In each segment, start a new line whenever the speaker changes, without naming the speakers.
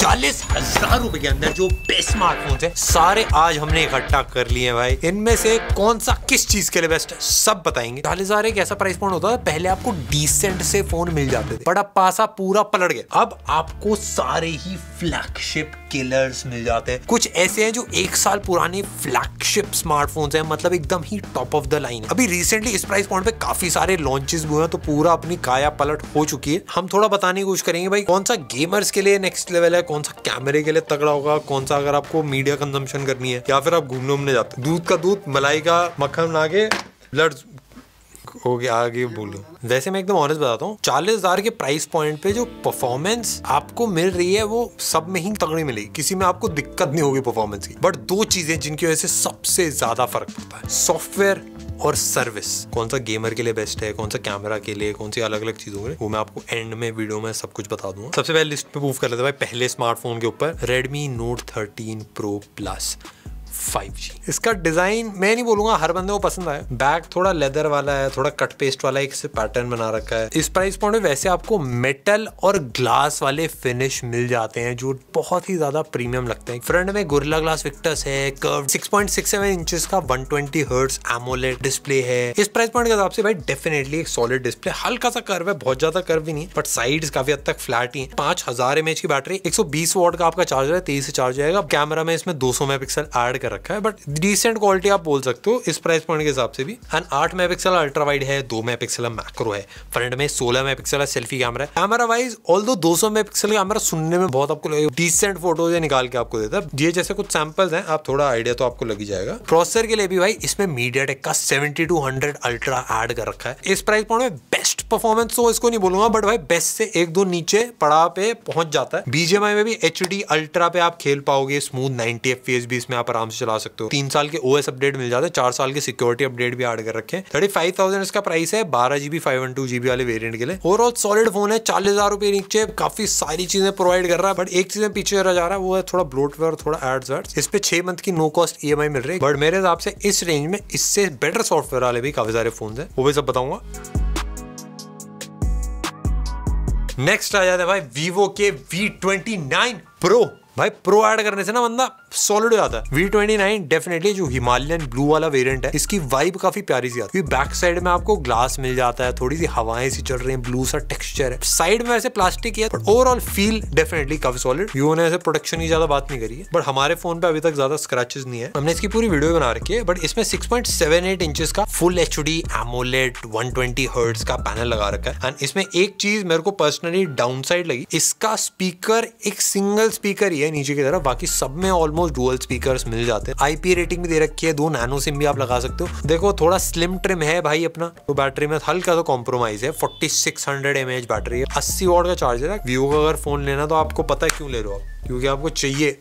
चालीस हज़ार रूपए के अंदर जो बेस्ट स्मार्टफ़ोन है, सारे आज हमने इकट्ठा कर लिए भाई। इनमें से कौन सा किस चीज़ के लिए बेस्ट है, सब बताएँगे। चालीस हज़ार एक ऐसा प्राइस पॉइंट होता है पहले आपको डिसेंट से फ़ोन मिल जाते थे। बड़ा पासा पूरा पलट गया। अब आपको सारे ही फ्लैगशिप किलर्स मिल जाते हैं। कुछ ऐसे हैं जो एक साल पुराने फ्लैगशिप स्मार्टफोन्स हैं मतलब एकदम ही टॉप ऑफ़ द लाइन अभी रिसेंटली इस प्राइस पॉइंट पे काफ़ी सारे लॉन्चेस हुए हैं तो पूरा अपनी काया पलट हो चुकी है। हम थोड़ा बताने की कोशिश करेंगे भाई, कौन सा गेमर्स के लिए नेक्स्ट लेवल है कौन सा कैमरे के लिए तगड़ा होगा, कौन सा अगर आपको मीडिया कंजम्पशन करनी है, या फिर आप घूमने उमने जाते दूध का दूध, मलाई का मक्खन बना के ब्लड हो गया, आगे बोलो वैसे मैं एकदम ऑनेस्ट बताता हूँ, चालीस हज़ार के प्राइस पॉइंट पे जो परफॉर्मेंस आपको मिल रही है, वो सब में ही तगड़ी मिलेगी। किसी में आपको दिक्कत नहीं होगी परफॉर्मेंस की। बट दो चीज़ें जिनकी वजह से सबसे ज़्यादा फ़र्क पड़ता है। सॉफ्टवेयर और सर्विस कौन सा गेमर के लिए बेस्ट है, कौन सा कैमरा के लिए, कौन सी अलग अलग चीज़ों के लिए, वो मैं आपको एंड में वीडियो में सब कुछ बता दूँगा। सबसे पहले लिस्ट में मूव कर लेते भाई, पहले स्मार्टफ़ोन के ऊपर Redmi Note 13 Pro Plus 5G इसका डिज़ाइन मैं नहीं बोलूँगा हर बंदे को पसंद आया। बैग थोड़ा लेदर वाला है, थोड़ा कट पेस्ट वाला, एक से पैटर्न बना रखा है। इस प्राइस पॉइंट में वैसे आपको मेटल और ग्लास वाले फिनिश मिल जाते हैं, जो बहुत ही ज़्यादा प्रीमियम लगते हैं। फ्रंट में गुरला ग्लास विक्टस है कर्व 6.67 इंचेस का 120 ट्वेंटी हर्ट्स एमोलेड डिस्प्ले है। इस प्राइस पॉइंट के हिसाब से भाई डेफिनेटली एक सॉलिड डिस्प्ले हल्का सा कर्व है, बहुत ज़्यादा कर्व भी नहीं बट साइड काफ़ी हद तक फ्लैट ही है। पाँच हज़ार एमएच की बैटरी 120 वॉट का आपका चार्जर है, तेईस से चार्ज जाएगा। कैमरा में इसमें 200 मेगापिक्सल ऐड कर रखा है बट डिसेंट क्वालिटी आप बोल सकते हो, इस प्राइस पॉइंट के हिसाब से भी। एंड आठ मेगापिक्सल अल्ट्रा वाइड है, दो मेगापिक्सल मैक्रो है। फ्रंट में सोलह मेगापिक्सल सेल्फी कैमरा है। कैमरा वाइज ऑल दो दो सौ मेगापिक्सल कैमरा सुनने में बहुत आपको डिसेंट फ़ोटोज़ निकाल के आपको देता है। ये जैसे कुछ सैंपल्स हैं, आप थोड़ा आइडिया तो आपको लगी जाएगा। प्रोसेसर के लिए भी भाई, इसमें मीडिया टेक का seventy two hundred ultra add कर रखा है। इस प्राइस पॉइंट में बेस्ट परफॉर्मेंस तो इसको नहीं बोलूँगा बट भाई बेस्ट से एक दो नीचे पड़ा पे पहुँच जाता है। बीजेमआई में भी एच अल्ट्रा पे आप खेल पाओगे स्मूथ नाइनटी एफ़ भी इसमें आप आराम से चला सकते हो। तीन साल के ओएस अपडेट मिल जाता है, चार साल के सिक्योरिटी अपडेट भी ऐड कर रखे थर्टी फाइव थाउज़ेंड इसका प्राइस है, बारह GB five one two GB वाले वेरियंट के लिए। ओवरऑल सॉलिड फ़ोन है, चालीस हज़ार रुपए नीचे, काफ़ी सारी चीज़ें प्रोवाइड कर रहा है बट एक चीज़ में पीछे रह जा रहा है, वो है थोड़ा ब्लोटवेयर थोड़ा एड्स वेड्स। इस पे छह मंथ की नो कॉस्ट ई मिल रही है बट मेरे हिसाब से इस रेंज में इससे बेटर सॉफ्टवेयर वाले भी काफ़ी सारे फ़ोन है। वो भी सब बताऊँगा। नेक्स्ट आ जाता है भाई वीवो के वी ट्वेंटी नाइन प्रो भाई प्रो ऐड करने से ना बंदा सॉलिड हो जाता है। वी ट्वेंटी नाइन डेफिनेटली जो हिमालयन ब्लू वाला वेरियंट है, इसकी वाइब काफ़ी प्यारी सी आती है। बैक साइड में आपको ग्लास मिल जाता है, थोड़ी सी हवाएँ सी चल रही है ब्लू सा टेक्सचर है। साइड में वैसे प्लास्टिक है ओवरऑल फील डेफिनेटली काफ़ी सॉलिड वीवो ने ऐसे प्रोटेक्शन की ज़्यादा बात नहीं करी है। बट हमारे फ़ोन पे अभी तक ज़्यादा स्क्रैचेस नहीं है। हमने इसकी पूरी वीडियो बना रखी है बट इसमें six point seven eight inches का full H D AMOLED one twenty hertz का पैनल लगा रखा है। एंड इसमें एक चीज़ मेरे को पर्सनली डाउन साइड लगी, इसका स्पीकर एक सिंगल स्पीकर ही है नीचे की तरफ़, बाकी सब में ऑलमोस्ट डुअल स्पीकर मिल जाते हैं। आईपी रेटिंग भी दे रखी है, दो नैनो सिम भी आप लगा सकते हो। देखो, थोड़ा स्लिम ट्रिम है भाई अपना तो बैटरी में हल्का तो कॉम्प्रोमाइज है। Forty six hundred M H battery है। अस्सी वॉट का चार्जर है। वीवो का अगर फ़ोन लेना तो आपको पता है क्यों ले रहे हो आप? क्योंकि आपको चाहिए।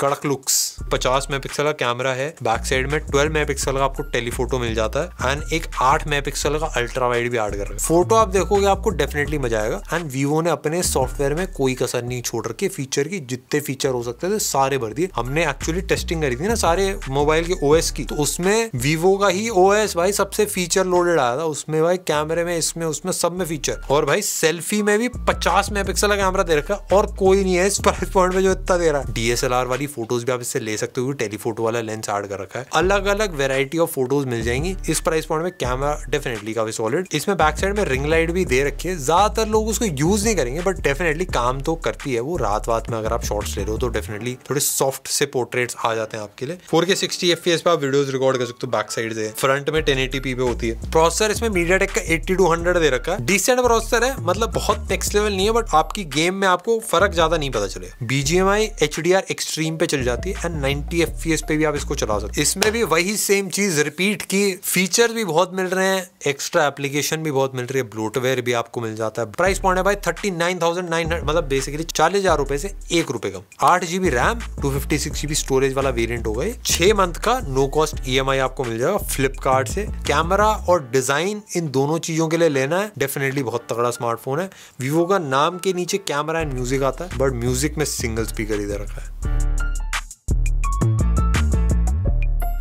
कड़क लुक्स 50 मेगापिक्सल का कैमरा है बैक साइड में 12 मेगापिक्सल का आपको टेलीफोटो मिल जाता है एंड एक 8 मेगापिक्सल का अल्ट्रा वाइड भी ऐड कर रहे हैं। फ़ोटो आप देखोगे, आपको डेफिनेटली मज़ा आएगा एंड वीवो ने अपने सॉफ्टवेयर में कोई कसर नहीं छोड़ रखी फीचर की, जितने फीचर हो सकते थे, सारे भर दिए। हमने एक्चुअली टेस्टिंग करी थी ना सारे मोबाइल के ओएस की तो उसमें वीवो का ही ओएस भाई सबसे फीचर लोडेड आया था, उसमें भाई कैमरे में, इसमें, उसमें सब में फीचर और भाई सेल्फी में भी पचास मेगापिक्सल का कैमरा दे रखा और कोई नहीं है इस प्राइस पॉइंट में जो इतना दे रहा है। डीएसएलआर वाली फ़ोटोज़ भी आप इससे ले सकते हो, टेलीफोटो वाला लेंस ऐड कर रखा है। अलग अलग वेराइटी ऑफ़ फ़ोटोज़ मिल जाएँगी। इस प्राइस पॉइंट में कैमरा डेफिनेटली काफ़ी सॉलिड इसमें बैक साइड में रिंग लाइट भी दे रखी है। ज़्यादातर लोग उसको यूज़ नहीं करेंगे बट डेफिनेटली काम तो करती है वो। रात वात में अगर आप शॉर्ट्स ले रहे हो तो डेफिनेटली थोड़े सॉफ्ट से पोर्ट्रेट्स आ जाते हैं आपके लिए। फोर के सिक्सटी एफ़ पे आप वीडियो रिकॉर्ड कर सकते हो बैक साइड से। फ्रंट में टेन पे होती है। प्रोसेसर इसमें मीडिया टेक का एट्टी टू हंड्रेड दे रखा है। डिसेंट प्रोसेसर है मतलब बहुत नेक्स्ट लेवल नहीं है बट आपकी गेम में आपको फ़र्क ज़्यादा नहीं पता चले BGMI H D R extreme पे चल जाती है एंड नाइनटी एफ़ पे भी आप इसको चला सकते इसमें भी वही सेम चीज़ रिपीट की फीचर भी बहुत मिल रहे हैं एक्स्ट्रा एप्लीकेशन भी बहुत मिल रही है ब्लूटवेयर भी आपको मिल जाता है। प्राइस पॉइंट है भाई थर्टी नाइन थाउज़ेंड नाइन मतलब बेसिकली चालीस हज़ार रुपए से एक रुपए कम। आठ GB RAM two fifty six GB storage वाला वेरियंट होगा छह मंथ का नो कॉस्ट ई आपको मिल जाएगा फ्लिपकार्ट से। कैमरा और डिज़ाइन इन दोनों चीज़ों के लिए लेना है। डेफिनेटली बहुत तगड़ा स्मार्टफ़ोन है। वीवो का नाम के नीचे कैमरा एंड म्यूज़िक आता है बट म्यूज़िक में सिंगल स्पीकर इधर रखा है।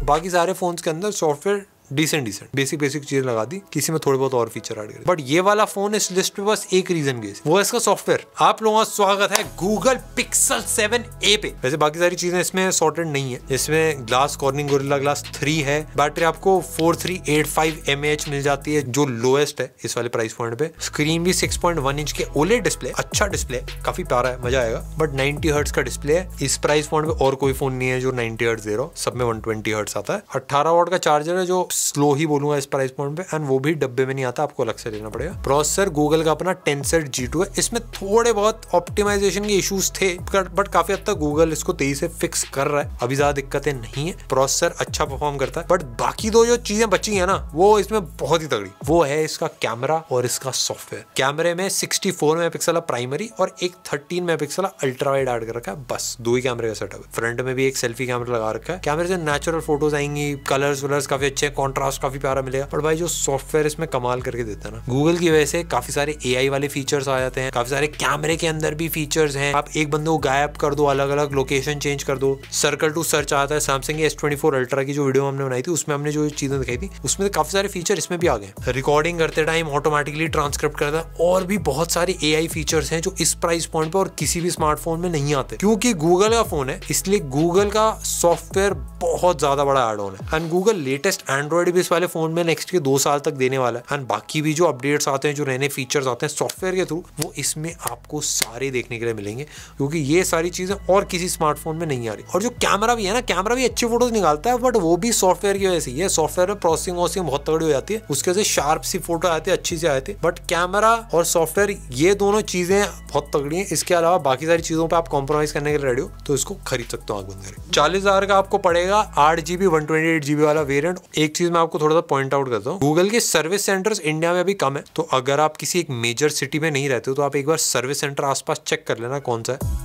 बाकी सारे फोन्स के अंदर software decent decent basic basic चीज़ लगा दी, किसी में थोड़े बहुत और फीचर ऐड कर। बट ये वाला फ़ोन इस लिस्ट पे बस एक रीजन की वो है इसका सॉफ्टवेयर आप लोगों का स्वागत है गूगल पिक्सल 7a पे। वैसे बाकी सारी चीज़ें इसमें सॉर्टेड नहीं है। इसमें ग्लास कॉर्निंग गोरिल्ला ग्लास 3 है। बैटरी आपको 4385 mAh मिल जाती है, जो लोएस्ट है इस वाले प्राइस पॉइंट पे। स्क्रीन भी 6.1 इंच के ओले डिस्प्ले अच्छा डिस्प्ले काफ़ी प्यारा है, मज़ा आएगा। बट 90 हर्ट्स का डिस्प्ले है। इस प्राइस पॉइंट पे और कोई फ़ोन नहीं है जो 90 हर्ट्स दे रहा सब में 120 हर्ट्स आता है। 18 वॉट का चार्जर है जो स्लो ही बोलूँगा इस प्राइस पॉइंट पे एंड वो भी डब्बे में नहीं आता, आपको अलग से लेना पड़ेगा। प्रोसेसर गूगल का अपना टेंसेट जी है। इसमें थोड़े बहुत ऑप्टिमाइजेशन के इश्यूज़ थे बट काफ़ी हद तक गूगल इसको तेज़ी से फिक्स कर रहा है। अभी ज़्यादा दिक्कतें नहीं है। प्रोसेसर अच्छा परफॉर्म करता है। बट बाकी दो जो चीज़ें बची है ना, वो इसमें बहुत ही तगड़ी। वो है इसका कैमरा और इसका सॉफ्टवेयर कैमरे में सिक्सटी 64 मेगापिक्सल प्राइमरी और एक 13 मेगापिक्सल अल्ट्रा वाइड ऐड कर रखा है। बस, दो ही कैमरे का सेटअप है। फ्रंट में भी एक सेल्फी कैमरा लगा रखा है। कैमरे से नेचुरल फ़ोटोज़ आएँगी कलर्स वलर्स काफ़ी अच्छे कॉन्ट्रास्ट काफ़ी प्यारा मिलेगा। और भाई जो सॉफ्टवेयर इसमें कमाल करके देता है ना गूगल की वजह से काफ़ी सारे एआई वाले फीचर्स आ जाते हैं, काफ़ी सारे कैमरे के अंदर भी फीचर्स हैं। आप एक बंदे को गायब कर दो अलग अलग लोकेशन चेंज कर दो सर्कल टू सर्च आता है। Samsung S twenty four ultra की जो वीडियो हमने बनाई थी, उसमें हमने जो चीज़ें दिखाई थी, उसमें काफ़ी सारे फीचर इसमें भी आ गए रिकॉर्डिंग करते टाइम ऑटोमेटिकली ट्रांसक्रिप्ट करता है, और भी बहुत सारे ए फीचर्स हैं जो इस प्राइस पॉइंट पर और किसी भी स्मार्टफ़ोन में नहीं आते। क्योंकि गूगल का फ़ोन है, इसलिए गूगल का सॉफ्टवेयर बहुत ज़्यादा बड़ा एड ऑन है। एंड गूगल लेटेस्ट एंड्रॉइड भी इस वाले फ़ोन में नेक्स्ट के दो साल तक देने वाला है। एंड बाकी भी जो अपडेट्स आते हैं, जो नए नए फीचर्स आते हैं सॉफ्टवेयर के थ्रू वो इसमें आपको सारे देखने के लिए मिलेंगे। क्योंकि ये सारी चीज़ें और किसी स्मार्टफ़ोन में नहीं आ रही। और जो कैमरा भी है ना कैमरा भी अच्छी फ़ोटोज़ निकालता है बट वो भी सॉफ्टवेयर की वजह से है सॉफ्टवेयर में प्रोसेसिंग वॉसिंग बहुत तगड़ी हो जाती है। उसके वजह से शार्प सी फ़ोटो आती है अच्छी से आती है बट कैमरा और सॉफ्टवेयर ये दोनों चीज़ें बहुत तगड़ी है। इसके अलावा बाकी सारी चीज़ों पर आप कॉम्प्रोमाइज करने के लिए रेडी हो तो इसको खरीद सकते हो आग बंद चालीस हज़ार का आपको पड़ेगा आठ GB one twenty eight GB वाला वेरियंट एक चीज़ मैं आपको थोड़ा सा पॉइंट आउट करता हूँ। गूगल के सर्विस सेंटर्स इंडिया में अभी कम है। तो अगर आप किसी एक मेजर सिटी में नहीं रहते हो तो आप एक बार सर्विस सेंटर आसपास चेक कर लेना कौन सा है।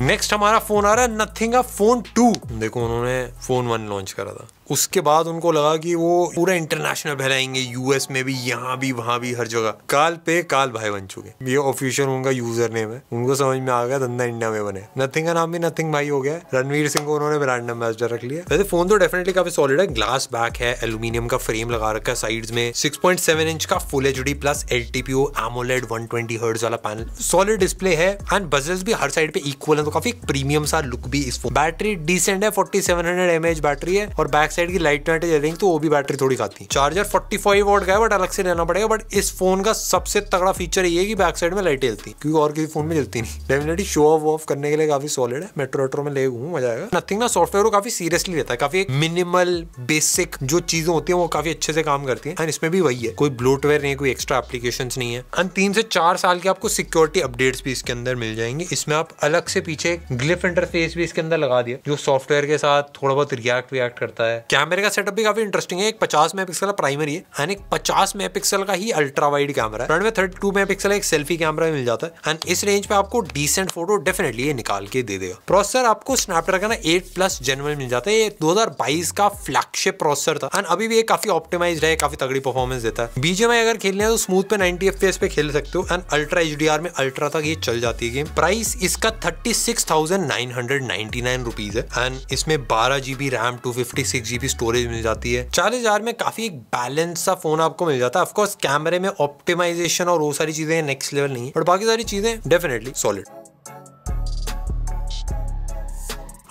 नेक्स्ट हमारा फ़ोन आ रहा है नथिंग फ़ोन टू देखो, उन्होंने फ़ोन वन लॉन्च करा था। उसके बाद उनको लगा कि वो पूरा इंटरनेशनल फैलाएँगे यूएस में भी, यहाँ भी, वहाँ भी, हर जगह। काल पे काल भाई बन चुके ये ऑफिशियल उनका यूज़र नेम है। उनको समझ में आ गया, धंधा इंडिया में बने। नथिंग का नाम भी नथिंग भाई हो गया। रणवीर सिंह को उन्होंने ब्रांड एम्बेसडर रख लिया। वैसे फ़ोन तो डेफिनेटली काफ़ी सॉलिड है। ग्लास बैक है एल्यूमिनियम का फ्रेम लगा रखा है साइड में। सिक्स पॉइंट सेवन इंच का full H D plus L T P O AMOLED one twenty hertz वाला पैनल सॉलिड डिस्प्ले है। एंड बजल्स भी हर साइड पे इक्वल है तो काफ़ी प्रीमियम सा लुक भी इस फ़ोन बैटरी डिसेंट है forty seven hundred M H battery है। और बैक साइड की लाइट नाइट जलेंगे तो वो भी बैटरी थोड़ी खाती है। चार्जर 45 वोट का है बट अलग से लेना पड़ेगा बट इस फ़ोन का सबसे तगड़ा फीचर ये है कि बैक साइड में लाइट जलती है, क्योंकि और किसी फ़ोन में जलती नहीं। डेफिनेटली शो ऑफ़ ऑफ़ करने के लिए काफ़ी सॉलिड है। मेट्रो वेट्रो में ले घूमू, मज़ा आएगा। नथिंग ना सॉफ्टवेयर को काफ़ी सीरियसली लेता है। काफ़ी मिनिमल बेसिक जो चीज़ें होती है, वो काफ़ी अच्छे से काम करती है। एंड इसमें भी वही है, कोई ब्लोटवेयर नहीं, कोई एक्स्ट्रा एप्लीकेशन नहीं है। एंड तीन से चार साल के आपको सिक्योरिटी अपडेट्स भी इसके अंदर मिल जाएँगे। इसमें आप अलग से पीछे ग्लिफ इंटरफेस भी इसके अंदर लगा दिया, जो सॉफ्टवेयर के साथ थोड़ा बहुत रिएक्ट रिएक्ट करता है। कैमरे का सेटअप भी काफ़ी इंटरेस्टिंग है। एक पचास मेगापिक्सल का प्राइमरी है एंड एक पचास मेगापिक्सल का ही अल्ट्रा वाइड कैमरा है। थर्टी टू मेगापिक्सल एक सेल्फी कैमरा मिल जाता है एंड इस रेंज पे आपको डिसेंट फ़ोटो डेफिनेटली निकाल के दे देगा। प्रोसेसर आपको स्नैपड्रैगन एट प्लस जनवल मिल जाता है। ये 2022 का फ्लैगशिप प्रोसेसर था एंड अभी भी ये काफ़ी ऑप्टिमाइज है, काफ़ी तगड़ी परफॉर्मेंस देता है। बीजे अगर खेलने तो स्मूथ पे 90 एफ़ पे खेल सकते हो एंड अल्ट्रा एच में अल्ट्रा तक ये चल जाती है गेम प्राइस इसका thirty six thousand nine hundred ninety nine rupees है एंड इसमें बारह GB RAM two fifty six GB storage मिल जाती है। चार हज़ार में काफ़ी एक बैलेंस सा फ़ोन आपको मिल जाता है। ऑफकोर्स कैमरे में ऑप्टिमाइजेशन और वो सारी चीज़ें नेक्स्ट लेवल नहीं है बट बाकी सारी चीज़ें डेफिनेटली सॉलिड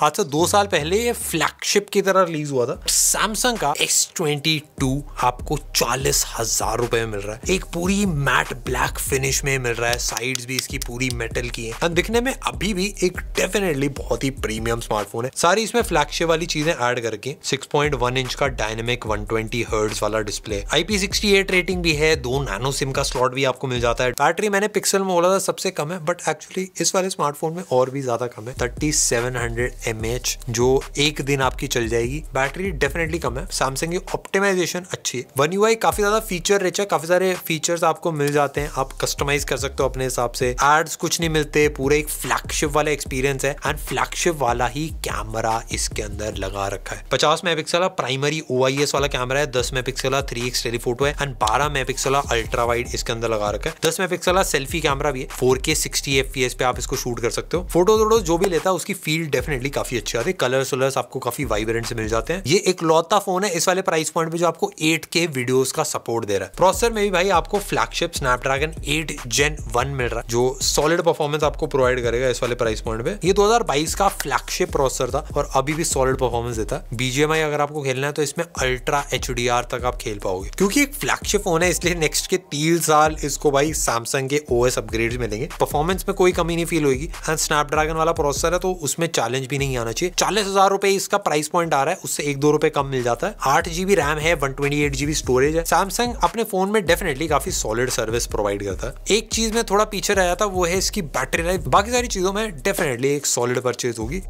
आज से दो साल पहले ये फ्लैगशिप की तरह रिलीज़ हुआ था। सैमसंग का S22 आपको चालीस हज़ार रुपए में मिल रहा है। एक पूरी मैट ब्लैक फिनिश में मिल रहा है। साइड्स भी इसकी पूरी मेटल की है। दिखने में अभी भी एक डेफिनेटली बहुत ही प्रीमियम स्मार्टफ़ोन है। सारी इसमें फ्लैगशिप वाली चीज़ें ऐड करके 6.1 इंच का डायनेमिक 120 हर्ट्ज वाला डिस्प्ले IP68 रेटिंग भी है। दो नैनो सिम का स्लॉट भी आपको मिल जाता है। बैटरी मैंने पिक्सल में बोला था सबसे कम है बट एक्चुअली इस वाले स्मार्टफ़ोन में और भी ज़्यादा कम है। थर्टी सेवन हंड्रेड एम जो एक दिन आपकी चल जाएगी। बैटरी डेफिनेटली कम है। सैमसंग की ऑप्टिमाइजेशन अच्छी है। वन यू काफ़ी ज़्यादा फीचर रिच है। काफ़ी सारे फीचर्स आपको मिल जाते हैं। आप कस्टमाइज कर सकते हो अपने हिसाब से। एड्स कुछ नहीं मिलते। पूरे एक फ्लैगशिप वाला एक्सपीरियंस है। एंड फ्लैगशिप वाला ही कैमरा इसके अंदर लगा रखा है। पचास मेगापिक्सल प्राइमरी ओआईएस वाला कैमरा है। दस मेगापिक्सल थ्री एक्स टेलीफोटो है। एंड बारह मेगापिक्सल अल्ट्रा वाइड इसके अंदर लगा रखा है। दस मेगापिक्सल सेल्फी कैमरा भी है। फोर के सिक्सटी एफ़ पे आप इसको शूट कर सकते हो। फ़ोटो वोटो जो भी लेता है, उसकी फ़ील्ड डेफिनेटली काफ़ी अच्छे आते हैं। कलर्स वलर्स आपको काफ़ी वाइब्रेंट से मिल जाते हैं। ये एक लौता फ़ोन है, इस वाले प्राइस पॉइंट पे जो आपको 8K वीडियोस का सपोर्ट दे रहा है। प्रोसेसर में भी भाई आपको फ्लैगशिप स्नैपड्रैगन 8 जेन 1 मिल रहा है, जो सॉलिड परफॉर्मेंस आपको प्रोवाइड करेगा इस वाले प्राइस पॉइंट पे। ये 2022 का फ्लैगशिप प्रोसेसर था और अभी भी सॉलिड परफॉर्मेंस देता है। बीजेएमआई अगर आपको खेलना है तो इसमें अल्ट्रा एचडीआर तक आप खेल पाओगे। क्योंकि एक फ्लैगशिप फ़ोन है, इसलिए नेक्स्ट के तीन साल इसको भाई सैमसंग के ओएस अपग्रेड मिलेंगे। परफॉर्मेंस में कोई कमी नहीं फील होगी एंड स्नैपड्रैगन वाला प्रोसेसर है तो उसमें चैलेंज भी नहीं आना चाहिए। चालीस हज़ार रुपए इसका प्राइस पॉइंट आ रहा है, उससे एक दो रुपए कम मिल जाता है। आठ जीबी रैम है one twenty eight GB storage है। सैमसंग अपने फ़ोन में डेफिनेटली काफ़ी सॉलिड सर्विस प्रोवाइड करता है। एक चीज़ में थोड़ा पीछे रह जाता, वो है इसकी बैटरी लाइफ बाकी सारी चीज़ों में डेफिनेटली एक सॉलिड परचेज होगी।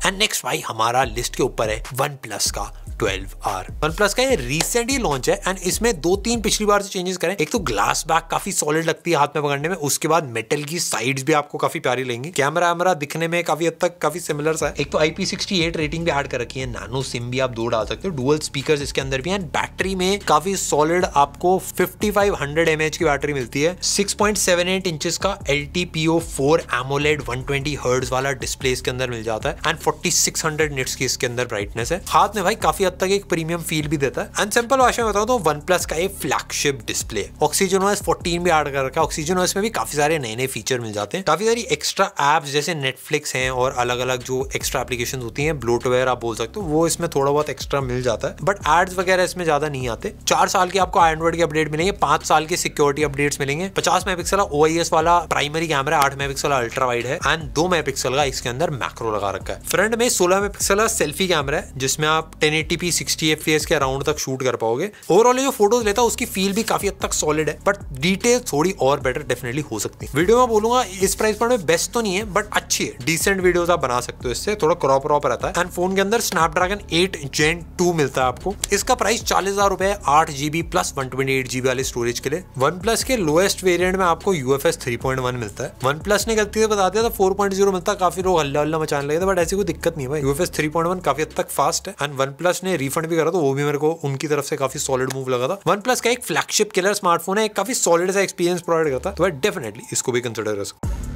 एंड नेक्स्ट भाई, हमारा लिस्ट के ऊपर है वन प्लस का। 12R वन प्लस का ये रिसेंटली लॉन्च है एंड इसमें दो तीन पिछली बार से चेंजेस करें। एक तो ग्लास बैक काफ़ी सॉलिड लगती है हाथ में पकड़ने में, उसके बाद मेटल की साइड्स भी आपको काफ़ी प्यारी लेंगी कैमरा वैमरा दिखने में काफ़ी हद तक काफ़ी सिमिलर सा है। एक तो IP68 रेटिंग भी ऐड कर रखी है नानो सिम भी आप दो डाल सकते हो डुअल स्पीकर इसके अंदर भी है। बैटरी में काफ़ी सॉलिड आपको फिफ्टी 5500 mAh की बैटरी मिलती है। 6.78 इंचेस का LTPO4 AMOLED 120 हर्ट्ज वाला डिस्प्ले इसके अंदर मिल जाता है। एंड 4600 निट्स की इसके अंदर ब्राइटनेस है। हाथ में भाई काफ़ी हद तक एक प्रीमियम फील भी देता है। एंड सिंपल भाषा में बताऊँ तो वन प्लस का एक फ्लैगशिप डिस्प्ले ऑक्सीजन ओएस 14 भी ऐड कर रखा है। ऑक्सीजन ओएस में भी काफ़ी सारे नए नए फीचर मिल जाते हैं। काफ़ी सारी एक्स्ट्रा एप्स जैसे नेटफ्लिक्स हैं और अलग अलग जो एक्स्ट्रा एप्लीकेशन होती है ब्लोटवेयर आप बोल सकते हो, वो इसमें थोड़ा बहुत एक्स्ट्रा मिल जाता है। बट एड्स वगैरह इसमें ज़्यादा नहीं आते। चार साल के आपको एंड्रॉइड के अपडेट मिलेंगे, पाँच साल के सिक्योरिटी अपडेट्स मिलेंगे। पचास मेगापिक्सल ओ वाला प्राइमरी कैमरा आठ मेगापिक्सल अल्ट्रा वाइड है। एंड दो मेगापिक्सल का इसके अंदर मैक्रो लगा रखा है। फ्रंट में सोलह मेगापिक्सल का सेल्फी कैमरा है, जिसमें आप ten eighty P sixty F के अराउंड तक शूट कर पाओगे। ओवरऑल जो फ़ोटोज़ लेता है, उसकी फील भी काफ़ी हद तक सॉलिड है बट डिटेल थोड़ी और बेटर डेफिनेटली हो सकती है। वीडियो में बोलूँगा, इस प्राइस पॉइंट में बेस्ट तो नहीं है बट अच्छी है। डिसेंट वीडियोस आप बना सकते हो इससे, थोड़ा क्रॉप क्रॉप रहता है। एंड फ़ोन के अंदर स्नैपड्रैगन 8 जेन 2 मिलता है आपको। इसका प्राइस चालीस हज़ार रुपए आठ GB plus one twenty eight GB वाले स्टोरेज के लिए। वन प्लस के लोएस्ट वेरियंट में आपको यूएफएस 3.1 मिलता है। वन प्लस ने गलती से बता दिया था 4.0 मिलता काफ़ी लोग हल्ला हल्ला मचाने लगे थे बट ऐसी कोई दिक्कत नहीं है यूएफएस 3.1 काफ़ी हद तक फास्ट है। एंड वन प्लस ने रिफंड भी करा तो वो भी मेरे को उनकी तरफ़ से काफ़ी सॉलिड मूव लगा था। वन प्लस का एक फ्लैगशिप किलर स्मार्टफ़ोन है काफ़ी सॉलिड सा एक्सपीरियंस प्रोवाइड करता तो डेफिनेटली इसको भी कंसिडर कर सकते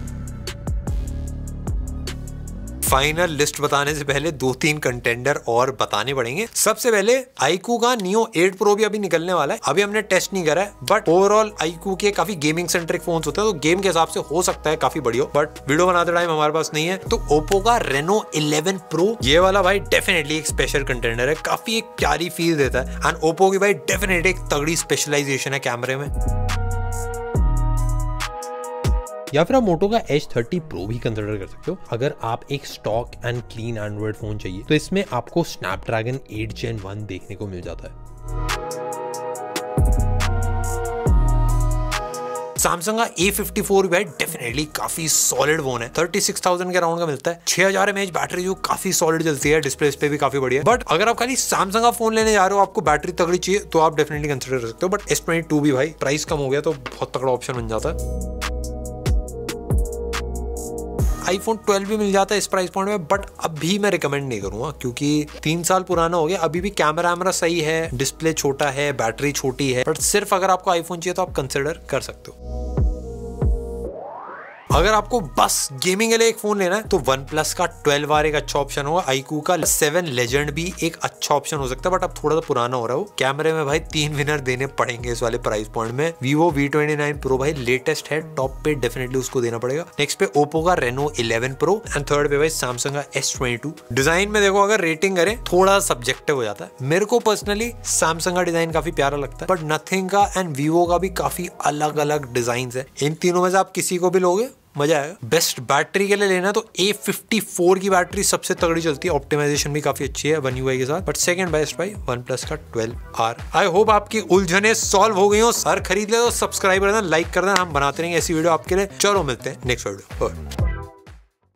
फाइनल लिस्ट बताने से पहले दो तीन कंटेंडर और बताने पड़ेंगे। सबसे पहले आईकू का नियो 8 प्रो भी अभी निकलने वाला है। अभी हमने टेस्ट नहीं करा है बट ओवरऑल आईकू के काफ़ी गेमिंग सेंट्रिक फ़ोन होते हैं तो गेम के हिसाब से हो सकता है काफ़ी बढ़िया बट वीडियो बनाते टाइम हमारे पास नहीं है। तो ओप्पो का रेनो 11 प्रो ये वाला भाई डेफिनेटली एक स्पेशल कंटेंडर है। काफ़ी एक प्यारी फील देता है। एंड ओप्पो की भाई डेफिनेटली एक तगड़ी स्पेशलाइजेशन है कैमरे में। या फिर आप मोटो का एच थर्टी प्रो भी कंसिडर कर सकते हो। अगर आप एक stock and clean Android phone चाहिए तो इसमें आपको स्नैपड्रैगन 8 जेन 1 देखने को मिल जाता है। सैमसंग का ए फिफ्टी फोर भी डेफिनेटली काफ़ी सॉलिड फ़ोन है। थर्टी सिक्स थाउज़ेंड के राउंड का मिलता है। छह हज़ार एमएच बैटरी जो काफ़ी सॉलिड चलती है डिस्प्ले पे भी काफ़ी बढ़िया बट अगर आप खाली सैमसंग का फ़ोन लेने जा रहे हो, आपको बैटरी तगड़ी चाहिए तो आप डेफिनेटली कंसिडर कर सकते हो। बट एस ट्वेंटी टू भी भाई प्राइस कम हो गया तो बहुत तगड़ा ऑप्शन बन जाता है। आईफोन 12 भी मिल जाता है इस प्राइस पॉइंट में बट अभी मैं रिकमेंड नहीं करूँगा, क्योंकि तीन साल पुराना हो गया, अभी भी कैमरा वैमरा सही है डिस्प्ले छोटा है बैटरी छोटी है बट सिर्फ़ अगर आपको आईफोन चाहिए तो आप कंसिडर कर सकते हो। अगर आपको बस गेमिंग के लिए एक फ़ोन लेना है तो वन प्लस का ट्वेल्व आर एक अच्छा ऑप्शन होगा आईकू का सेवन लेजेंड भी एक अच्छा ऑप्शन हो सकता है बट अब थोड़ा सा पुराना हो रहा हो कैमरे में भाई तीन विनर देने पड़ेंगे इस वाले प्राइस पॉइंट में। Vivo V twenty nine pro भाई लेटेस्ट है टॉप पे डेफिनेटली उसको देना पड़ेगा। नेक्स्ट पे ओप्पो का Reno eleven pro and third पे भाई सैमसंग का एस ट्वेंटी टू डिज़ाइन में देखो, अगर रेटिंग करें, थोड़ा सब्जेक्टिव हो जाता है। मेरे को पर्सनली सैमसंग का डिज़ाइन काफ़ी प्यारा लगता है बट नथिंग का एंड वीवो का भी काफ़ी अलग अलग डिज़ाइन है। इन तीनों में से आप किसी को भी लोगे मज़ा आएगा बेस्ट बैटरी के लिए लेना तो ए फिफ्टी फोर की बैटरी सबसे तगड़ी चलती है। ऑप्टिमाइजेशन भी काफ़ी अच्छी है वन यू के साथ। बट सेकंड बेस्ट भाई वन प्लस का ट्वेल्व आर आई होप आपकी उलझने सॉल्व हो गई हो। सर खरीद ले तो सब्सक्राइब कर देना लाइक कर देना हम बनाते रहेंगे ऐसी वीडियो आपके लिए। चलो मिलते हैं नेक्स्ट वीडियो